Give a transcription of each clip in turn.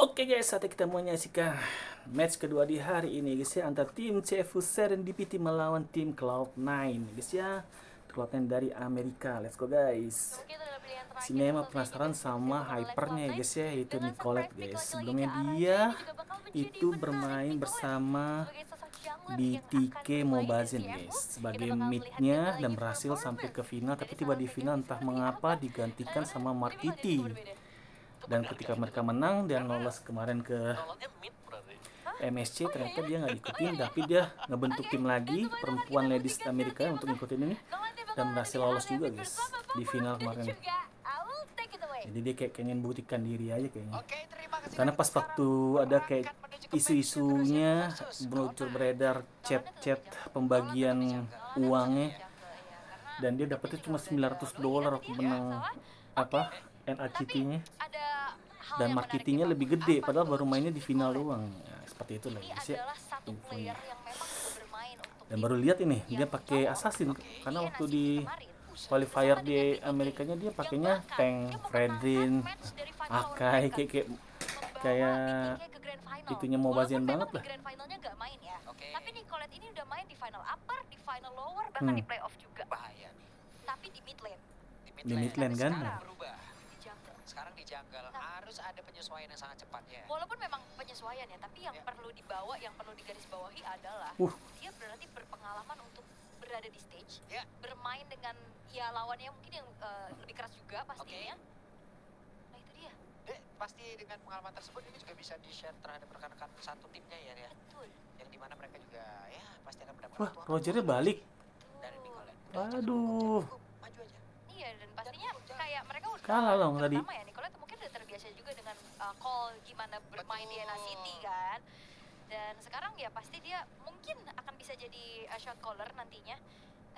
Oke guys, saatnya kita mau menyaksikan match kedua di hari ini guys ya antara tim CFU Serendipity melawan tim Cloud9 guys ya. Cloud9 dari Amerika. Let's go guys. Sinema penasaran sama hypernya ya guys ya itu Nicolette guys. Sebelumnya dia itu bermain bersama di TK Mobazin guys sebagai midnya dan berhasil sampai ke final tapi tiba di final entah mengapa digantikan sama Markiti dan ketika mereka menang dan lolos kemarin ke MSC ternyata dia nggak ikutin tapi dia ngebentuk tim lagi perempuan ladies Amerika untuk ngikutin ini dan berhasil lolos juga guys di final kemarin. Jadi dia kayak pengen buktikan diri aja kayaknya. Karena pas waktu ada kayak isu-isunya muncul beredar chat-chat pembagian uangnya. dan dia dapetnya cuma 900 dolar menang apa NACT-nya dan marketingnya lebih gede padahal baru mainnya di final doang. Ya, seperti itu lah ya infonya. dan baru lihat ini dia pakai assassin karena waktu di qualifier di Amerikanya dia pakainya tank Fredrin Akai kayak kayak kayak itunya mau bazian banget lah. grand finalnya nggak main ya. Tapi Nicolette ini udah main di final upper di final lower bahkan Hmm. di playoff juga. Bahaya nih. Tapi di mid lane. Di mid lane. kan? Jungle Nah. harus ada penyesuaian yang sangat cepat ya. Walaupun memang penyesuaian ya tapi yang Ya. perlu dibawa yang perlu digarisbawahi adalah Uh. dia berarti berpengalaman untuk berada di stage Ya. bermain dengan ya lawannya mungkin yang eh, lebih keras juga pastinya. Nah itu dia. Dek, pasti dengan pengalaman tersebut ini juga bisa di share terhadap rekan-rekan satu timnya ya ya. Betul. Yang di mana mereka juga ya pasti akan mendapatkan wah Rogernya balik. dari maju aja. Iya dan pastinya kayak mereka udah Kalah dong tadi. ya Terbiasa juga dengan uh, call gimana bermain di NA City kan. Dan sekarang ya pasti dia mungkin akan bisa jadi uh, shot caller nantinya.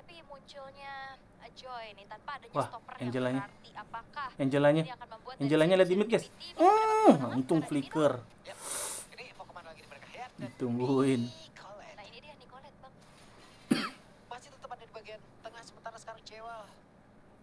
Tapi munculnya uh, Joy nih tanpa adanya Wah, stopper Angelanya. yang berarti apakah Angelanya. ini akan membuat Angelanya lihat di mid guys. hmm, untung flicker. Ya ini mau ke mana lagi mereka? Ya Nicolette. Nah ini dia Nicolette bang. masih tetap ada di bagian tengah sementara sekarang Cewal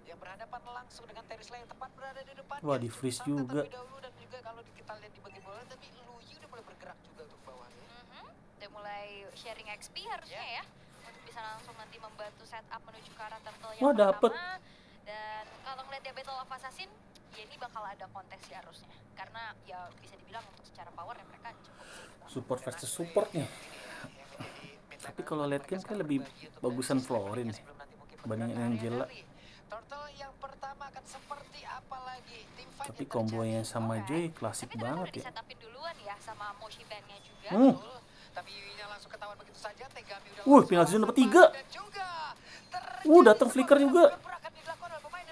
yang berhadapan langsung dengan Teris yang tepat berada di depan Wah, di freeze juga. terlebih dahulu dan juga kalau kita lihat di bagian bola tapi Luyi udah mulai bergerak juga untuk bawah ya Mhm. Udah mulai sharing XP harusnya ya untuk bisa langsung nanti membantu setup menuju ke arah turtle yang Wah, dapet. pertama. Dan kalau ngeliat dia Battle of Assassin, ya ini bakal ada kontes sih harusnya. Karena ya bisa dibilang untuk secara power ya mereka cukup sih. support versus support nih tapi kalau late game kan lebih bagusan Florin nih dibandingin Angela. Turtle yang pertama akan seperti apa lagi tim fight tapi yang kombonya sama. Joy klasik banget ya ya sama Moshi Bandnya juga. Hmm. Betul. Tapi Yuinya langsung ketahuan begitu saja. Tegami udah Wuh, final season dapat tiga. dan juga Uh, datang flicker juga.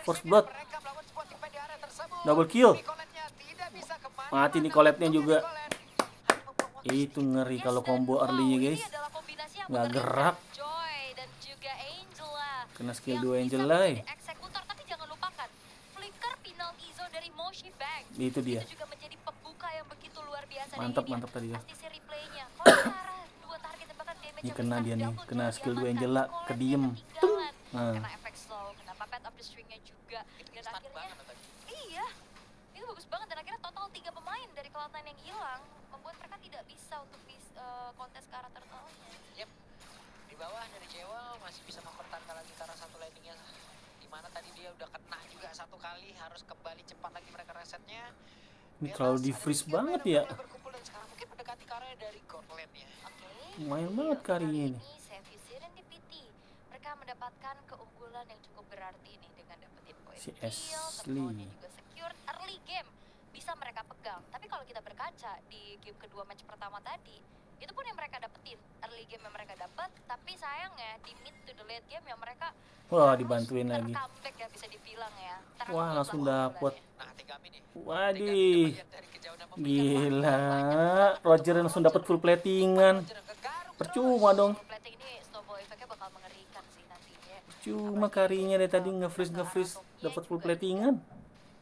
First blood. Mereka melakukan sebuah tim fight di area tersebut. Double kill. Mati Nicolette-nya Untungnya juga. Itu ngeri kalau combo early-nya guys Nggak gerak. Joy dan juga Angela. kena skill dua Angel lah eksekutor tapi jangan lupakan flicker final Izo dari Moshi Bank itu dia itu juga menjadi pembuka yang begitu luar biasa dan mantap mantap tadi ya Ini yang kena dia nih, kena kill skill dua diamankan. Angela, Nicolette kediem. yang ketinggalan. Nah. kena efek slow kena puppet up the stringnya juga Itu dan instan akhirnya banget tadi. iya itu bagus banget dan akhirnya total tiga pemain dari Cloud9 yang hilang membuat mereka tidak bisa untuk bis, eh, kontes ke arah turtle-nya Yep. Di bawah dari Cewel masih bisa mempertahankan lagi arah satu landingnya. Di mana tadi dia udah kena juga satu kali harus kembali cepat lagi mereka resetnya. ini terlalu di freeze banget ya ya. Lumayan banget karinya ini. Mereka mendapatkan keunggulan yang cukup berarti nih dengan dapetin poin Si Ashley. juga secure early game bisa mereka pegang. Tapi kalau kita berkaca di game kedua match pertama tadi, itu pun yang mereka dapetin. Early game yang mereka dapat, tapi sayangnya di mid to the late game yang mereka wah dibantuin lagi. ya bisa dibilang ya. Wah, langsung dapet. Nah, wadih kejauhan dan memberikan gila. Roger langsung dapat full platingan. Percuma dong. Full plating ini snowball effect-nya bakal mengerikan sih nantinya. cuma karinya dari tadi nge-freeze nge-freeze. dapat full platingan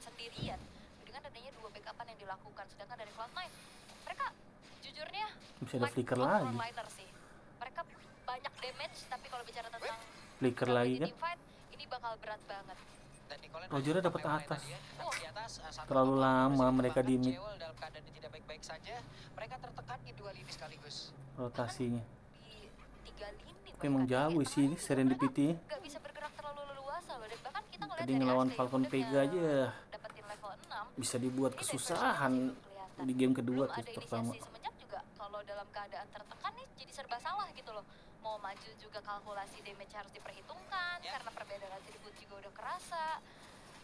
sendirian dengan adanya dua backupan yang dilakukan sedangkan dari Cloud9 mereka jujurnya bisa ada flicker top lagi. frontliner sih. Mereka banyak damage tapi kalau bicara tentang flicker lagi kan? ini bakal berat banget. Dan Nicolette Rogernya masih dapat atas. ya. Tapi di atas, uh, satu Terlalu lama mereka di mid. Cewel dalam keadaan yang tidak baik-baik saja. Mereka tertekan di dua lini sekaligus. rotasinya. Di tiga lini tapi emang bahkan jauh sih ini Serendipity. Nggak bisa bergerak terlalu leluasa loh dan bahkan kita ngeliat tadi dari ngelawan Falcon Vega aja. dapetin level 6 bisa dibuat kesusahan di game kedua tuh pertama inisiasi semenjak juga kalau dalam keadaan tertekan nih jadi serba salah gitu loh mau maju juga kalkulasi damage harus diperhitungkan Ya. karena perbedaan atribut juga udah kerasa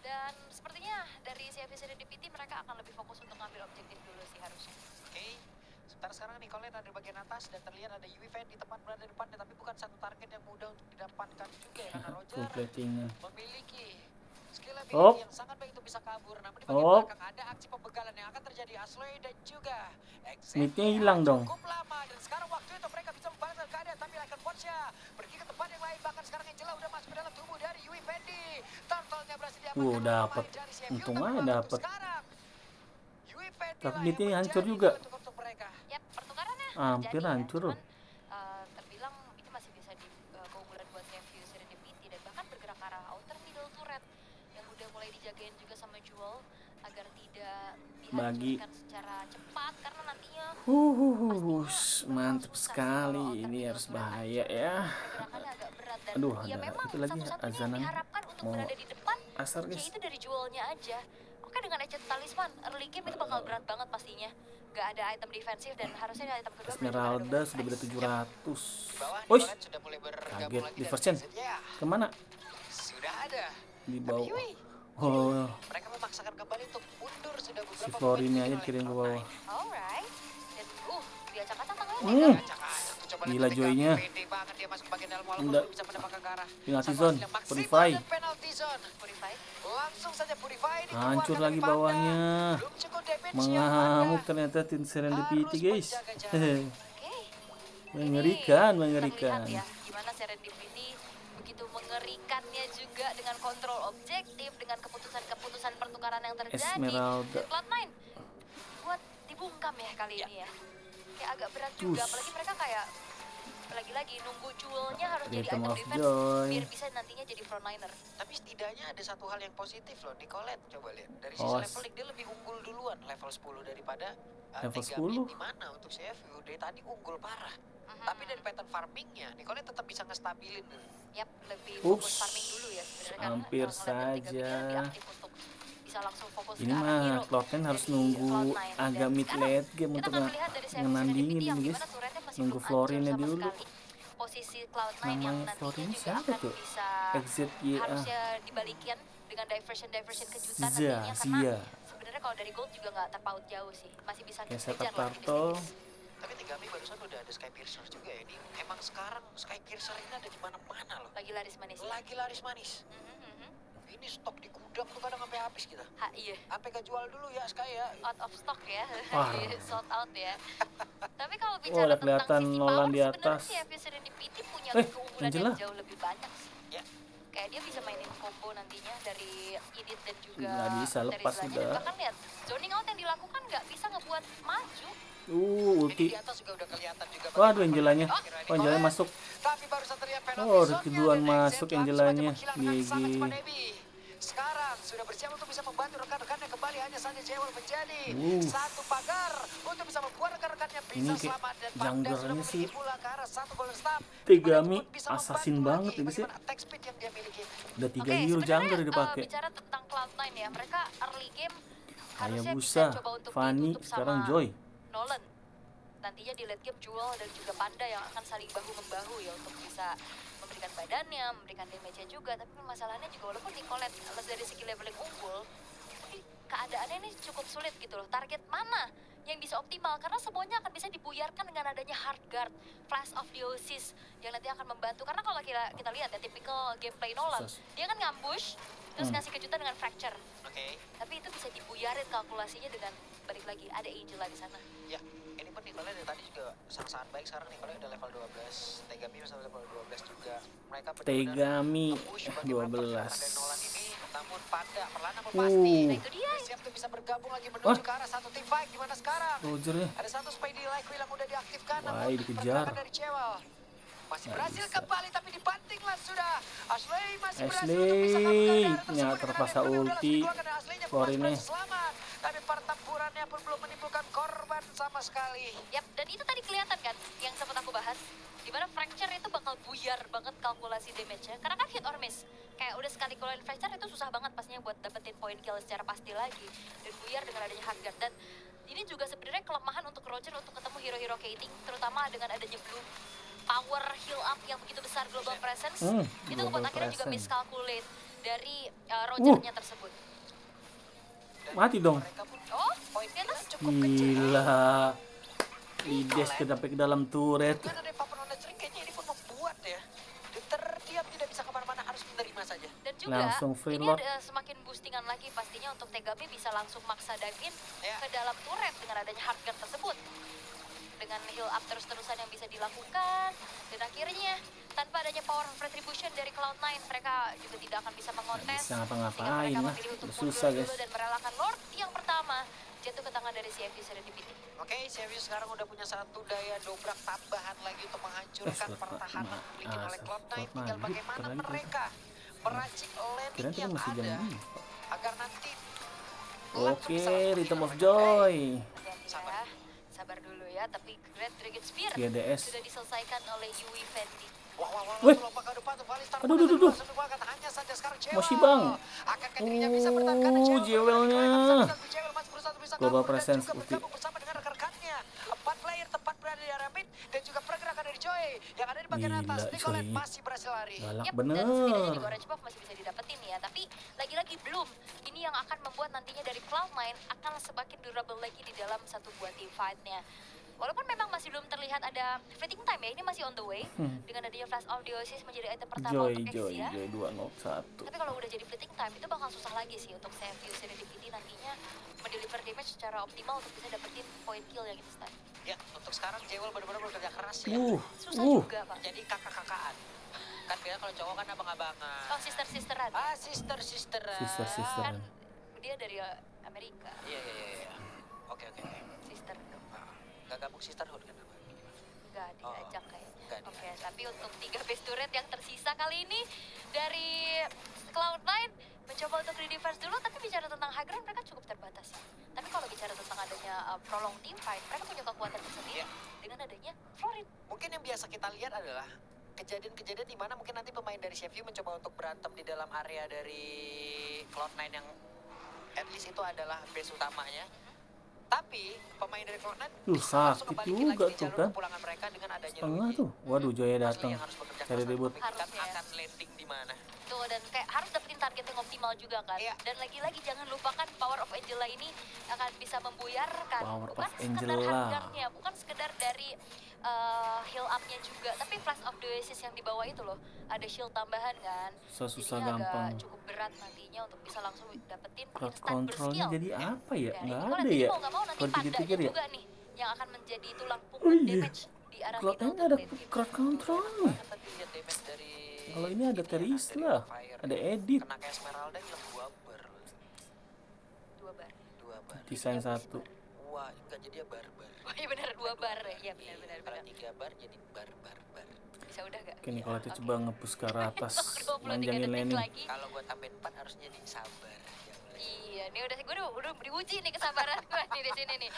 dan sepertinya dari CFC Serendipity mereka akan lebih fokus untuk ngambil objektif dulu sih harusnya Oke. Sementara sekarang Nicolette ada di bagian atas dan terlihat ada Fan di tempat berada di depannya tapi bukan satu target yang mudah untuk didapatkan juga ya karena Roger memiliki Hop. ability yang sangat baik untuk bisa kabur. Namun di bagian Hop. belakang ada aksi pembegalan yang akan terjadi. Ashley dan juga Smith-nya hilang dong. Cukup lama. Dan sekarang waktu itu mereka bisa membalas keadaan tapi sama Jewel agar tidak Bagi. secara cepat karena nantinya Huhuhuhus, mantap sekali ini harus bahaya ya pergerakannya agak berat dan Aduh, ya ada memang itu lagi azanan. Mau berada di depan asar guys yaitu dari jualnya aja. Oke dengan Agent Talisman, early game itu bakal berat banget pastinya. Gak ada item defensif dan harusnya di item kedua Esmeralda sudah beda Di 700 bawah Wush, Nicolette sudah mulai bergabung kaget lagi di first. Ya, ke mana? sudah ada. Di bawah Oh, mereka memaksakan kembali untuk mundur sudah si beberapa Florin pemain aja oleh dikirim ke Cloud9. bawah Alright. Dan uh, diacak-acak tangannya Hmm. Gila lihat Joy-nya. Enggak. Penalty Sama zone, Purify. Hancur lagi bawahnya. Mengamuk ternyata tim Serendipity guys. Mengerikan, Ini mengerikan terlihat ya, gimana Serendipity begitu mengerikannya juga dengan kontrol objektif, dengan keputusan-keputusan pertukaran yang terjadi. Esmeralda. Dan Cloud9 buat dibungkam ya kali ini ya. Kayak agak berat juga, Cus. apalagi mereka kayak lagi-lagi nunggu jewelnya harus jadi Rhythm item of defense Joy biar bisa nantinya jadi frontliner. Tapi setidaknya ada satu hal yang positif loh Nicolette coba lihat dari sisi Awas. leveling dia lebih unggul duluan level 10 daripada uh, Level tiga mid 10? di mana untuk CFU dari tadi unggul parah. Mhm. Tapi dari pattern farmingnya Nicolette tetap bisa ngestabilin Yap, lebih Ups, fokus farming dulu ya sebenarnya hampir karena kalau ngeliat tiga saja. untuk bisa langsung fokus Ini mah hero. Cloud9 harus nunggu Cloud9. agak mid late game untuk ngenandingin guys Nunggu Florin-nya dulu. sekali. Posisi Cloud9 yang nantinya juga akan tuh? bisa Exit YA harusnya dibalikin dengan diversion diversion kejutan Zia, nantinya karena Zia sebenarnya kalau dari gold juga nggak terpaut jauh sih masih bisa lah bisnis. Tapi tiga mid barusan udah ada Sky Piercer juga ya ini emang sekarang Sky Piercer ini ada di mana-mana loh. lagi laris manis. Lagi laris manis. Mhm, mhm. Ini stok di gudang tuh kadang sampai habis kita. Ha, iya Sampai kejual dulu ya Sky ya. out of stock ya Wah. sold out ya tapi kalau Oh, bicara udah tentang kelihatan sisi Nolan power di sebenarnya atas. si FV Serendipity punya Eh, keunggulan yang jauh lebih banyak sih Ya. kayak dia bisa mainin combo nantinya dari Edit dan juga Nggak bisa, dari lepas udah. Dan bahkan lihat zoning out yang dilakukan nggak bisa ngebuat maju Uh Ini ulti di atas juga udah kelihatan juga. Waduh Angelanya Oh Angelanya masuk Oh, dan masuk Angelanya. GG. Sekarang sudah bersiap untuk bisa membantu rekan-rekannya kembali hanya saja Jewel menjadi Uh. satu pagar untuk bisa membuat rekan-rekannya bisa Ini kayak selamat dan junglernya sih. Tegami assassin banget dia miliki. Udah tiga Oke, hero jungler eh, dipakai bicara tentang Cloud9 ya mereka early game harusnya bisa Hayabusa coba untuk Fanny sekarang Joy nantinya di late game Jewel dan juga Panda yang akan saling bahu membahu ya untuk bisa memberikan badannya, memberikan damage-nya juga. Tapi masalahnya juga walaupun Nicolette dari segi leveling unggul tapi keadaannya ini cukup sulit gitu loh. Target mana yang bisa optimal? Karena semuanya akan bisa dibuyarkan dengan adanya hard guard, flash of Diosis yang nanti akan membantu. Karena kalau kita, kita lihat ya tipikal gameplay Nolan Sus. dia kan ngambush terus Hmm. ngasih kejutan dengan fracture. Oke, tapi itu bisa dibuyarin kalkulasinya dengan balik lagi ada Angela di sana. Ya. ini pun Nicolette dari tadi juga sangat-sangat baik sekarang Nicolette udah level 12, Tegami masih level 12 juga. Mereka Tegami nge-push eh, bagaimana 12 pergerakan dari Nolan ini, namun Panda perlahan namun pasti Uh nah itu dia Siap tuh bisa bergabung lagi menuju Wah. ke arah satu tim fight gimana sekarang? Roger ya Ada satu Spidey like yang udah diaktifkan Wah, namun dikejar. dari Cewel masih Nggak berhasil bisa. kembali tapi dibantinglah sudah. Ashley masih berhasil Ashley, untuk bisa kabur tersebut ternyata dengan terpaksa ulti. Florin-nya. berhasil selamat. Tapi pertempurannya pun belum menimbulkan korban sama sekali. Yap, dan itu tadi kelihatan kan yang sempat aku bahas. Di mana fracture itu bakal buyar banget kalkulasi damage-nya. Karena kan hit or miss. Kayak udah sekali keluarin fracture itu susah banget pastinya buat dapetin point kill secara pasti lagi. Dan buyar dengan adanya hard guard. Dan ini juga sebenarnya kelemahan untuk Roger untuk ketemu hero-hero Kating. Terutama dengan adanya blue power heal up yang begitu besar global presence. Hmm, itu global membuat akhirnya juga miscalculate dari uh, Rogernya tersebut. Cukup kecil. Gila. Lides ke sampai ke dalam turret. Ya. Dia terdiam tidak bisa ke mana-mana harus menerima saja. Dan juga Langsung free ini load. ada semakin boostingan lagi pastinya untuk Tegami bisa langsung maksa dive in Ya. ke dalam turret dengan adanya hard guard tersebut. Dengan heal up terus-terusan yang bisa dilakukan dan akhirnya tanpa adanya power of retribution dari Cloud9 mereka juga tidak akan bisa mengontes. bisa ngapa-ngapain lah. susah, guys. dan merelakan Lord yang pertama jatuh ke tangan dari CFU Serendipity. Oke, Sevius sekarang udah punya satu daya dobrak tambahan lagi untuk menghancurkan Eh, pertahanan ma- dimiliki ah, oleh slot Cloud9. maghrib, Tinggal bagaimana lagi, mereka meracik landing yang ada agar nanti Oke, Rhythm of. Joy. Sabar. ya, sabar dulu ya, tapi Great Dragon Spear GDS. sudah diselesaikan oleh Yui Fendi. Wah, wah, wah, Wih. lomba ke depan tuh Valistar Aduh, aduh, aduh. Masih, Bang. Oh, Jewel Jewelnya. Global presence, juga Ufi. bergabung bersama dengan rekan-rekannya. Empat player tepat berada di area mid dan juga pergerakan dari Joy yang ada di bagian Gila, atas. Nicolette Joy. masih berhasil lari. Galak Yap, dan setidaknya bener. di Orange Buff masih bisa didapetin ya. Tapi lagi-lagi belum. Ini yang akan membuat nantinya dari Cloud9 akan semakin durable lagi di dalam satu buah team fight-nya. Walaupun memang masih belum terlihat ada fleeting time ya, ini masih on the way. Hmm. Dengan adanya Flash of Diosis menjadi item pertama Joy, untuk Joy, Exia. Joy 201. Tapi kalau udah jadi fleeting time itu bakal susah lagi sih untuk CFU Serendipity nantinya mendeliver damage secara optimal untuk bisa dapetin point kill yang instan. Ya, untuk sekarang Jewel benar-benar bekerja keras ya. Uh, Susah uh. juga, Pak. Jadi kakak-kakaan. Kan biasa kalau cowok kan abang-abangan. Oh, sister-sisteran. Ah, sister-sisteran. Sister-sister. Kan dia dari Amerika. Iya, iya, iya. iya. Oke, oke, oke. Sister Nggak gabung sisterhood kan? apa? Enggak Oh, diajak kayaknya. nggak Oke, tapi untuk tiga base turret yang tersisa kali ini dari Cloud9 mencoba untuk redefense dulu, tapi bicara tentang high ground mereka cukup terbatas ya. Tapi kalau bicara tentang adanya uh, prolong team fight, mereka punya kekuatan tersendiri Iya. dengan adanya Florid. Mungkin yang biasa kita lihat adalah kejadian-kejadian di mana mungkin nanti pemain dari CFU mencoba untuk berantem di dalam area dari Cloud9 yang at least itu adalah base utamanya. Tapi pemain dari Cloud9 Tuh, bisa langsung sakit juga tuh kan. kepulangan mereka dengan adanya Setengah Luigi. tuh. Waduh, Joy Asli datang. Cari ribut. Harusnya. akan landing di mana. Tuh, dan kayak harus dapetin target yang optimal juga kan. Iya. Dan lagi-lagi jangan lupakan Power of Angela ini akan bisa membuyarkan. Power bukan of sekedar Angela. harganya, bukan sekedar dari uh, heal up-nya juga. Tapi Flash of the Oasis yang di bawah itu loh, ada shield tambahan kan. Susah-susah Jadinya gampang. agak cukup berat nantinya untuk bisa langsung dapetin Crowd controlnya jadi apa ya? Dari Nggak Nico ada nanti ya? mau nggak mau nanti Kalau pandanya dipikir ya. juga nih yang akan menjadi tulang Oh punggung iya. damage di arah Cloud9 middle ada crowd control Kalau ini ada ya, Teris lah, ada Edit. Kena ke Esmeralda hilang dua bar. Dua bar. Dua bar. Desain satu. Wah, enggak jadi ya bar-bar. Oh iya benar dua bar ya. Iya benar benar Kalau benar. tiga bar jadi bar-bar-bar. Bisa udah gak? Oke nih kalau Oke. coba ngepush ke arah atas, 23 manjangin detik landing. lagi. Kalau gua tambahin 4 harusnya jadi sabar. Ya. Iya, ini udah gue udah, udah diuji nih kesabaran gue nih di sini nih.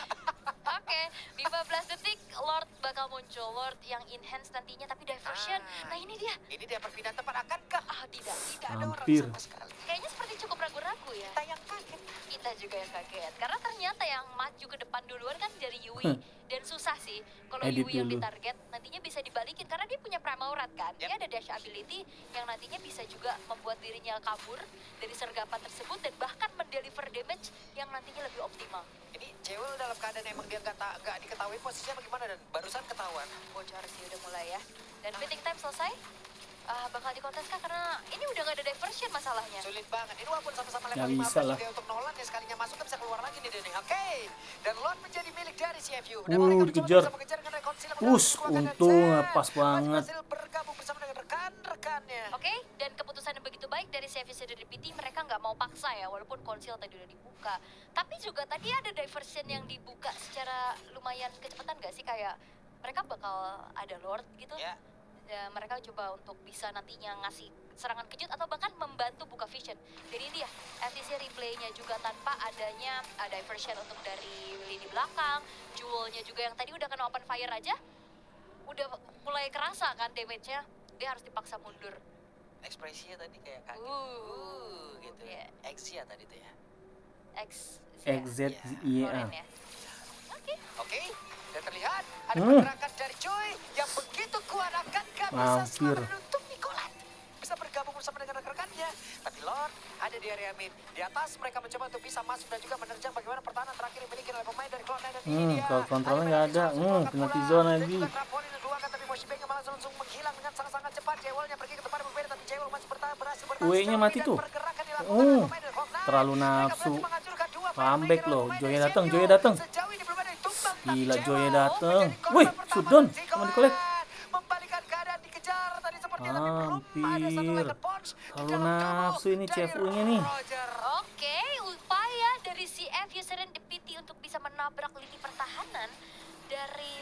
Oke, di 15 detik Lord bakal muncul, Lord yang enhance nantinya tapi diversion. Ah. Nah ini dia. Ini dia perpindahan tempat akankah? Ah tidak, Tidak ada orang Hampir. sama sekali. Kayaknya seperti cukup ragu-ragu ya. Kita yang kaget. Kita juga yang kaget karena ternyata yang maju ke depan duluan kan dari Yui Hmm. dan susah sih kalau Edit Yui yang dulu. ditarget nantinya bisa dibalikin karena dia punya primal rat kan. Dia Yap. ada dash ability yang nantinya bisa juga membuat dirinya kabur dari sergapan tersebut dan bahkan mendeliver damage yang nantinya lebih optimal. Ini Jewel dalam keadaan emang dia nggak nggak diketahui posisinya bagaimana dan barusan ketahuan. bocor sih udah mulai ya. Dan fitting time selesai. Ah, bakal dikonteskan karena ini udah gak ada diversion masalahnya. Sulit banget. Ini walaupun sama-sama level bisa 15 lah. juga untuk Nolan ya sekalinya masuk kan bisa keluar lagi nih Denny. Oke. Dan Lon menjadi milik dari CFU. Dan Uh, mereka dikejar. bisa keluarga dan untung masih banget. berhasil bergabung bersama dengan rekan-rekannya. Oke, dan keputusan yang begitu baik dari CFC dari PT mereka nggak mau paksa ya, walaupun konsil tadi udah dibuka. Tapi juga tadi ada diversion yang dibuka secara lumayan kecepatan gak sih kayak mereka bakal ada Lord gitu. Ya. Dan mereka coba untuk bisa nantinya ngasih serangan kejut atau bahkan membantu buka vision. Jadi dia FTC replaynya juga tanpa adanya uh, diversion untuk dari lini belakang, jewelnya juga yang tadi udah kena open fire aja, udah mulai kerasa kan damage-nya. Dia harus dipaksa mundur. Ekspresinya tadi kayak kaget. Uh, Uh, gitu. Iya. Exia tadi tuh ya. X XZ Loren IEA. ya. Oke. Oke, dan terlihat ada Hmm. pergerakan dari Joy yang begitu kuat akankah bisa Hampir. selalu menutup Nicolet. Bisa bergabung bersama dengan rekan-rekannya. Tapi Lord ada di area mid. Di atas mereka mencoba untuk bisa masuk dan juga menerjang bagaimana pertahanan terakhir dimiliki oleh pemain dari Cloud9 dan Hmm, dia. kalau kontrolnya nggak ada. Hmm, penalti zone lagi. W-nya mati tuh. Oh, oleh pemain dari Cloud9. terlalu nafsu. Comeback loh. Joy datang, Joy datang. Gila, Jewel Joy datang. menjadi korban Wih, dari Sama satu Hampir. Tubuh nafsu ini CFU-nya nih. Oke, upaya dari CFU Serendipity untuk bisa menabrak lini pertahanan dari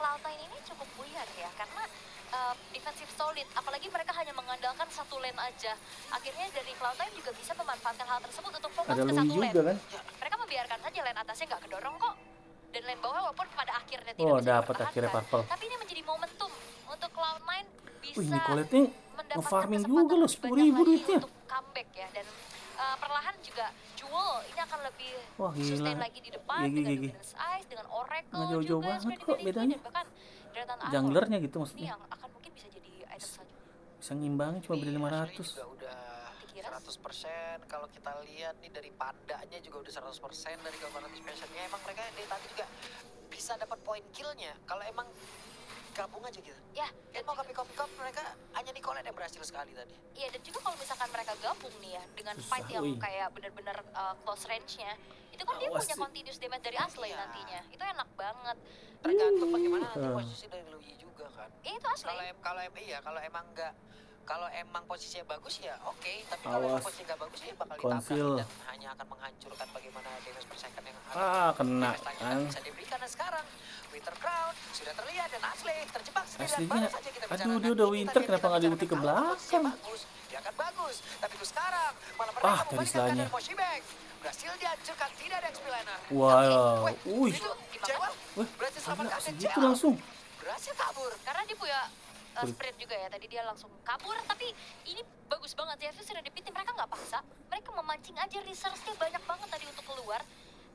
Cloud9 ini cukup buyar ya karena uh, defensive solid. Apalagi mereka hanya mengandalkan satu lane aja. Akhirnya dari Cloud9 juga bisa memanfaatkan hal tersebut untuk fokus Ada ke satu lane. juga kan? mereka membiarkan saja lane atasnya nggak kedorong kok dan lane bawah walaupun pada akhirnya tidak Oh, dapat akhirnya purple. tapi ini menjadi momentum untuk Cloud9 bisa Wih, Nicolet nih mendapatkan nge-farming kesempatan juga loh, lebih 10 banyak ribu lagi duitnya. untuk comeback ya dan uh, perlahan juga Jewel ini akan lebih Wah, gila. sustain lagi di depan Gigi, dengan gigi. Dominance Ice dengan Oracle Nggak jauh-jauh juga yang banget kok bedanya. dan bahkan. Junglernya gitu ini maksudnya. yang akan mungkin bisa jadi item selanjutnya Bisa ngimbangin cuma beda Ini 500. Ashley juga udah Dikira? 100% kalau kita lihat nih dari pandanya juga udah 100% dari Gauntlet Anticipation-nya emang mereka dari tadi juga bisa dapat poin killnya. Kalau emang gabung aja gitu. Ya dan mau kopi kopi kopi mereka hanya Nicolet yang berhasil sekali tadi. Iya dan juga kalau misalkan mereka gabung nih ya dengan Susah, fight yang wih. kayak bener-bener uh, close range-nya itu kan dia Awas punya sih. continuous damage dari Ashley Iya. nantinya. Itu enak banget. Tergantung bagaimana nanti Ah. posisi dari Louis juga kan. Eh, itu kalau Ashley em kalau em iya kalau emang enggak kalau emang posisinya bagus ya oke. Tapi kalau emang posisinya nggak bagus ya bakal Konsil. ditabrak dan hanya akan menghancurkan bagaimana damage per second yang akan Ah, kena kan. bisa diberikan dan sekarang Winter Crown sudah terlihat dan Ashley terjebak sendirian Ashley-nya, baru saja kita aduh, dia udah Winter, yang kenapa nggak diulti ke belakang? bagus dia akan bagus. Tapi itu sekarang malah mereka Ah, keadaan selanya. Moshibek. Berhasil dihancurkan tidak ada XP liner Wow, wih, itu Jewel wih, berhasil selamatkan dan langsung. berhasil kabur. Karena dia punya uh, sprint juga ya tadi dia langsung kabur tapi ini bagus banget ya sudah dipiti mereka nggak paksa mereka memancing aja resource-nya banyak banget tadi untuk keluar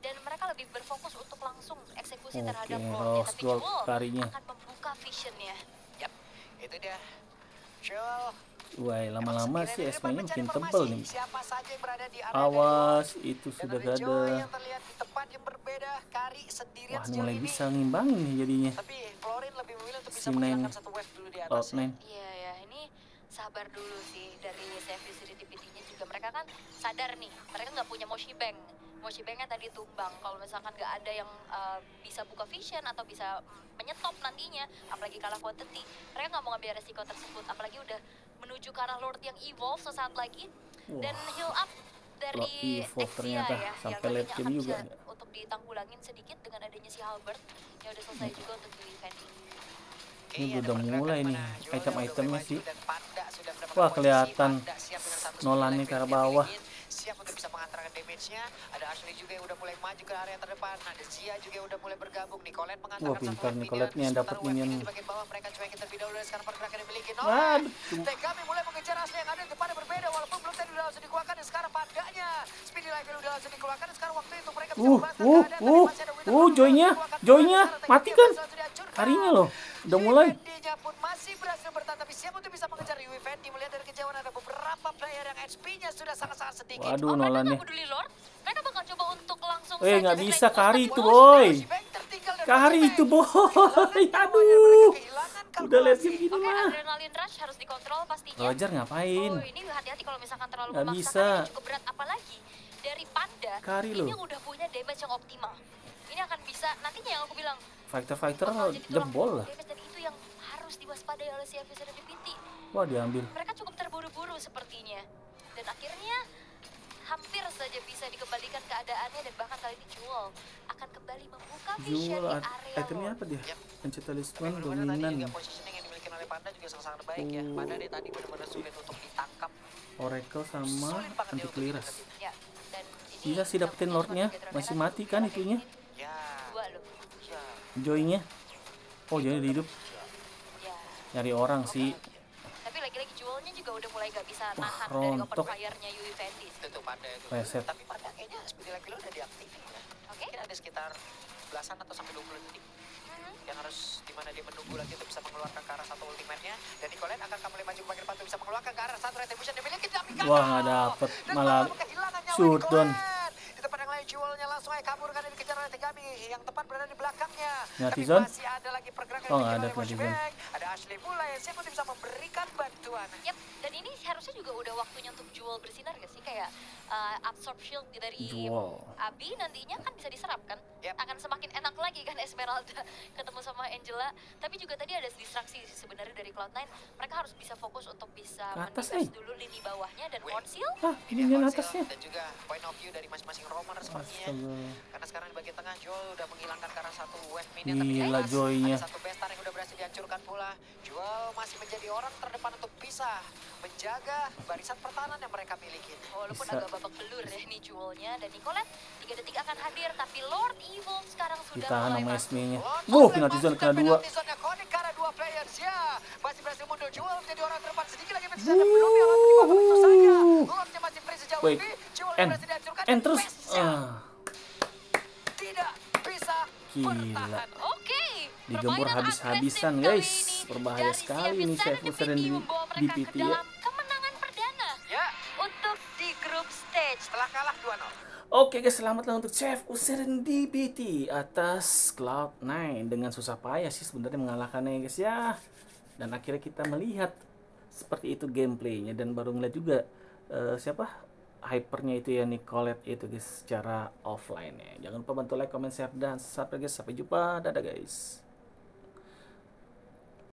dan mereka lebih berfokus untuk langsung eksekusi Oke, terhadap Lord Rose tapi Jewel karinya. akan membuka visionnya Yap, itu dia. Joel. Wah, lama-lama sih SP-nya makin tebel nih. Siapa saja yang berada di area Awas, itu sudah ada Joy ada. yang terlihat di tempat yang berbeda. Kari sendirian Wah, ini mulai ini. bisa ngimbangin nih jadinya. Tapi Florin lebih memilih untuk bisa menghilangkan satu wave dulu di atas. Cloud9. iya ya ini sabar dulu sih dari service dari DPT-nya juga mereka kan sadar nih mereka nggak punya Moshi Bank Moshi Banknya tadi tumbang kalau misalkan nggak ada yang uh, bisa buka vision atau bisa mm, menyetop nantinya apalagi kalah quantity mereka nggak mau ngambil resiko tersebut apalagi udah menuju ke arah Lord yang evolve sesaat lagi dan Wah, heal up dari Lord evolve ternyata, ya sampai late game akan juga. bisa untuk ditanggulangin sedikit dengan adanya si Halbert yang udah selesai juga untuk di Ini udah mulai nih, item-itemnya sih. dan Wah, kelihatan Panda siap dengan satu Nolan nih sembilan ke arah bawah. dimiliki. Siap untuk bisa damage-nya. Ada Ashley juga yang udah mulai maju ke area terdepan. Ada Zia juga yang udah mulai bergabung. Nicolette mengantarkan Wah, pintar satu Nicolette-nya yang dapat minion. Di bagian bawah mereka cuekin terlebih dahulu dan sekarang pergerakan yang dimiliki. Tegami mulai mengejar Ashley yang ada di depan yang berbeda walaupun belum tadi udah langsung dikeluarkan dan sekarang pandanya Speedy Life udah langsung dikeluarkan dan sekarang waktu itu mereka bisa Uh, uh, uh, uh. Joy-nya, Sekarang mati kan? Karinya loh, udah mulai. Pun masih berhasil bertahan tapi siap untuk bisa mengejar Yui Fendi melihat dari kejauhan ada beberapa player yang HP-nya sudah sangat-sangat sedikit. Waduh, Oh, mereka Nolan nggak ya. peduli Lord. Mereka bakal coba untuk langsung Eh, nggak bisa, Kari itu, boy. Kari itu, boy. Aduh. Udah lihat game gini Oke, mah. adrenaline rush harus dikontrol pastinya. Roger ngapain? Oh, ini hati-hati kalau misalkan terlalu Nggak memaksakan bisa. cukup berat apalagi dari Panda Kari ini loh. udah punya damage yang optimal. Ini akan bisa nantinya yang aku bilang jadi tulang jebol lah. dan itu yang harus diwaspadai oleh si Avis dan DPT. Wah, diambil. Mereka cukup terburu-buru sepertinya. Dan akhirnya hampir saja bisa dikembalikan keadaannya dan bahkan kali ini Jewel akan kembali membuka vision Jual di area itemnya apa dia? Yap. Pencet Tapi talisman bagaimana tadi dominan. juga positioning yang dimiliki oleh Panda juga sangat-sangat baik ya. Oh. Panda dia tadi benar-benar sulit untuk ditangkap. Oracle sama anti clearance. Ya, dan ini Bisa sih dapetin lordnya, masih mati kan itunya? gini. Ya, Dua loh. Ya. Joy-nya. Oh, joy hidup. Ya. Nyari orang sih. Tapi lagi-lagi jualnya juga udah mulai gak bisa Wah, nahan dari open fire-nya Yui Fendi sih. Itu. Reset. Tapi Panda kayaknya speed level udah diaktifin ya. Oke. Mungkin ada sekitar belasan atau sampai 20 detik Mhm. yang harus di mana dia menunggu lagi untuk bisa mengeluarkan ke arah satu ultimate-nya dan Nicolette akan kembali maju ke depan untuk bisa mengeluarkan ke arah satu retribution dia miliki tapi. Wah, nggak dapet. Malah shoot down. Lain Jewelnya langsung aja kabur karena dikejar oleh Tegami yang tepat berada di belakangnya Netizen? tapi masih ada lagi pergerakan Oh, ada netizen. Ada Ashley pula yang siapa bisa memberikan bantuan Yap, dan ini harusnya juga udah waktunya untuk jual bersinar gak sih? Kayak uh, absorb shield dari Jual. Abi nantinya kan bisa diserap kan? Yap. Akan semakin enak lagi kan Esmeralda ketemu sama Angela. Tapi juga tadi ada distraksi sebenarnya dari Cloud9. Mereka harus bisa fokus untuk bisa mendefense eh. dulu lini bawahnya dan Wih. conceal. Ah, Ini yang atasnya. dan juga point of view dari masing-masing roamer sepertinya Astaga. karena sekarang di bagian tengah Joel udah menghilangkan arah satu wave minion Gila, Joy-nya. ada satu bestar yang udah berhasil dihancurkan pula Joel masih menjadi orang terdepan untuk bisa menjaga barisan pertahanan yang mereka miliki Walaupun Bisa. agak babak belur ya nih jualnya dan Nicolette 3 detik akan hadir tapi Lord Evil sekarang sudah Ditahan sama. SB-nya. Lord Wuh, penalti zone kena ke dua. arah dua players ya masih berhasil mundur Joel menjadi orang terdepan sedikit lagi belum ya langsung dibawa begitu saja Lordnya masih free sejauh Wait, ini Joel N. berhasil dan terus. Ah, tidak bisa Gila. Oke. Digempur habis-habisan, guys. ini Berbahaya sekali membawa mereka ke ya. dalam kemenangan perdana ya untuk di grup stage. setelah kalah 2-0 Oke guys, selamatlah untuk CFU Serendipity atas Cloud9 dengan susah payah sih sebenarnya mengalahkannya guys ya. Dan akhirnya kita melihat seperti itu gameplaynya dan baru ngeliat juga eh, siapa hypernya itu ya Nicolette itu guys secara offline ya. Jangan lupa bantu like, comment, share dan subscribe guys. Sampai jumpa, dadah guys.